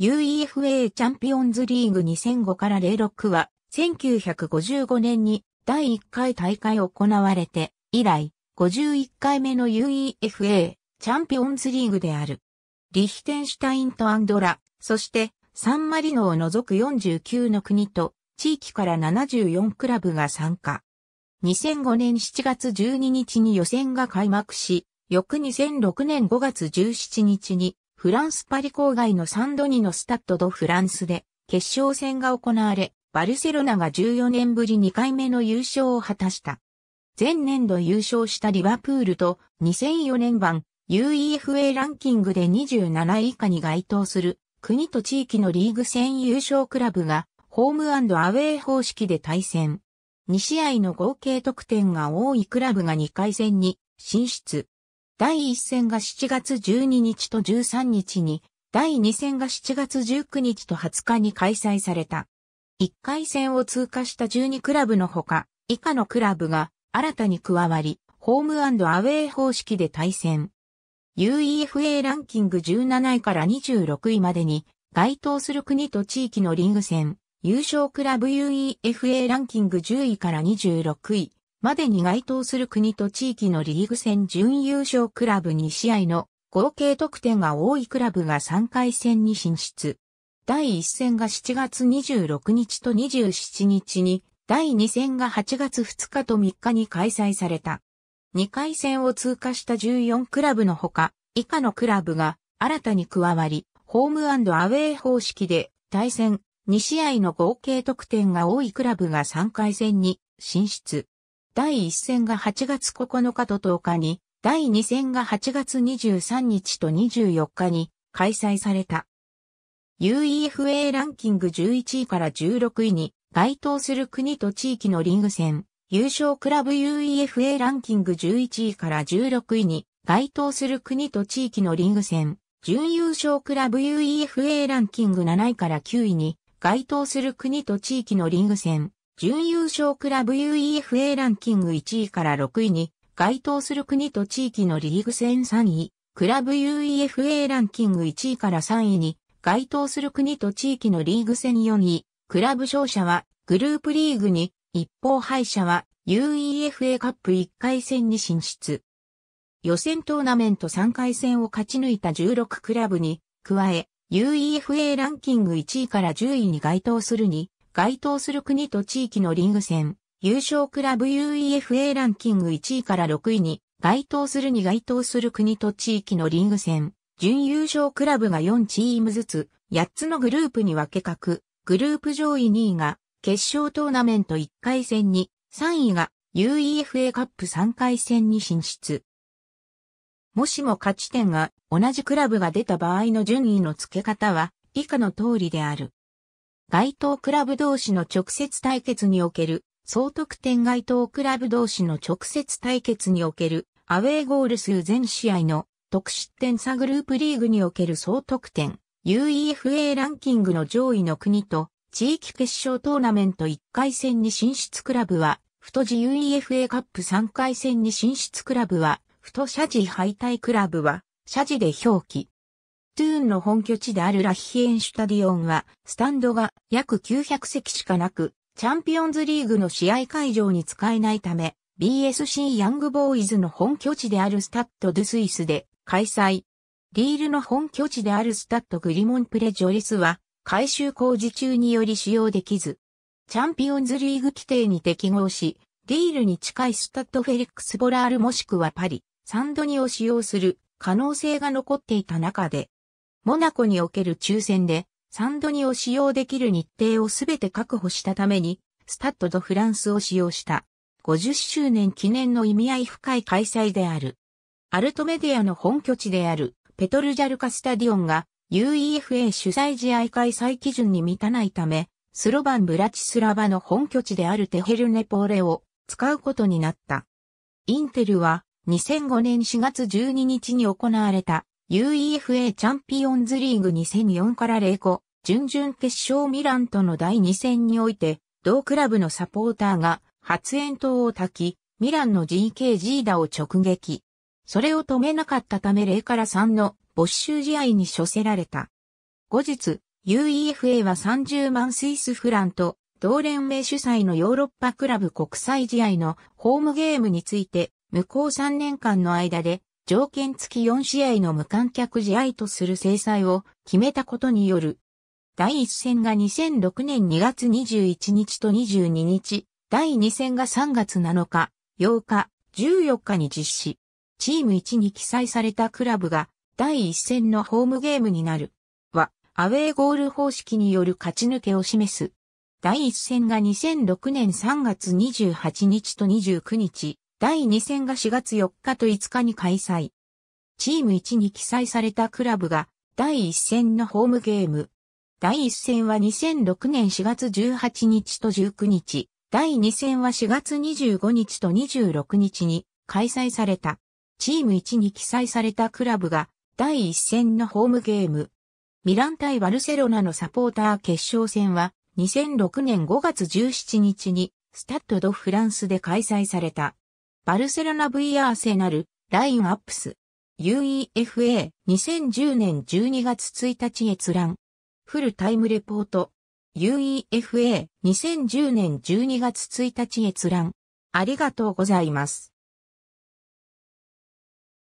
UEFA チャンピオンズリーグ2005から06は1955年に第1回大会行われて以来51回目の UEFA チャンピオンズリーグである。リヒテンシュタインとアンドラ、そしてサンマリノを除く49の国と地域から74クラブが参加。2005年7月12日に予選が開幕し、翌2006年5月17日にフランスパリ郊外のサンドニのスタッド・ド・フランスで決勝戦が行われ、バルセロナが14年ぶり2回目の優勝を果たした。前年度優勝したリバプールと2004年版 UEFA ランキングで27位以下に該当する国と地域のリーグ戦優勝クラブがホームアウェイ方式で対戦。2試合の合計得点が多いクラブが2回戦に進出。第1戦が7月12日と13日に、第2戦が7月19日と20日に開催された。1回戦を通過した12クラブのほか、以下のクラブが新たに加わり、ホームアウェイ方式で対戦。UEFA ランキング17位から26位までに該当する国と地域のリーグ戦、優勝クラブ UEFA ランキング10位から26位までに該当する国と地域のリーグ戦準優勝クラブ2試合の合計得点が多いクラブが3回戦に進出。第1戦が7月26日と27日に第2戦が8月2日と3日に開催された。2回戦を通過した14クラブのほか、以下のクラブが新たに加わり、ホームアウェイ方式で対戦、2試合の合計得点が多いクラブが3回戦に進出。第1戦が8月9日と10日に、第2戦が8月23日と24日に開催された。UEFA ランキング11位から16位に該当する国と地域のリーグ戦、優勝クラブ UEFA ランキング11位から16位に該当する国と地域のリーグ戦、準優勝クラブ UEFA ランキング7位から9位に該当する国と地域のリーグ戦、準優勝クラブ UEFA ランキング1位から6位に該当する国と地域のリーグ戦3位、クラブ UEFA ランキング1位から3位に該当する国と地域のリーグ戦4位、クラブ勝者はグループリーグに、一方敗者は UEFA カップ1回戦に進出。予選トーナメント3回戦を勝ち抜いた16クラブに加え、UEFA ランキング1位から10位に該当するに、該当する国と地域のリーグ戦、優勝クラブ UEFA ランキング1位から6位に、該当するに該当する国と地域のリーグ戦、準優勝クラブが4チームずつ、8つのグループに分け書く、グループ上位2位が決勝トーナメント1回戦に、3位が UEFA カップ3回戦に進出。もしも勝ち点が同じクラブが出た場合の順位の付け方は以下の通りである。該当クラブ同士の直接対決における総得点該当クラブ同士の直接対決におけるアウェーゴール数全試合の得失点差グループリーグにおける総得点 UEFA ランキングの上位の国と地域決勝トーナメント1回戦に進出クラブは、太字 UEFA カップ3回戦に進出クラブは、太斜字、敗退クラブは、斜字で表記。トゥーンの本拠地であるラッヘンシュタディオンは、スタンドが約900席しかなく、チャンピオンズリーグの試合会場に使えないため、BSC ヤングボーイズの本拠地であるスタッド・ドゥ・スイスで開催。リールの本拠地であるスタッド・グリモンプレ・ジョリスは、改修工事中により使用できず、チャンピオンズリーグ規定に適合し、リールに近いスタッドフェリックスボラールもしくはパリ、サンドニを使用する可能性が残っていた中で、モナコにおける抽選でサンドニを使用できる日程をすべて確保したために、スタッドドフランスを使用した50周年記念の意味合い深い開催である。アルトメディアの本拠地であるペトルジャルカスタディオンが UEFA 主催試合開催基準に満たないため、スロバン・ブラチスラバの本拠地であるテヘルネポーレを使うことになった。インテルは2005年4月12日に行われた UEFA チャンピオンズリーグ2004から05準々決勝ミランとの第2戦において同クラブのサポーターが発煙筒を焚き、ミランの GK ジーダを直撃。それを止めなかったため0から3の没収試合に処せられた。後日、UEFA は30万スイスフランと同連盟主催のヨーロッパクラブ国際試合のホームゲームについて、向こう3年間の間で条件付き4試合の無観客試合とする制裁を決めたことによる。第1戦が2006年2月21日と22日、第2戦が3月7日、8日、14日に実施。チーム1に記載されたクラブが第1戦のホームゲームになる。は、アウェーゴール方式による勝ち抜けを示す。第1戦が2006年3月28日と29日、第2戦が4月4日と5日に開催。チーム1に記載されたクラブが第1戦のホームゲーム。第1戦は2006年4月18日と19日、第2戦は4月25日と26日に開催された。チーム1に記載されたクラブが第1戦のホームゲーム。ミラン対バルセロナのサポーター決勝戦は2006年5月17日にスタッド・ド・フランスで開催された。バルセロナ V アーセナル、ラインアップス、UEFA、2010年12月1日閲覧。フルタイムレポート。UEFA、2010年12月1日閲覧。ありがとうございます。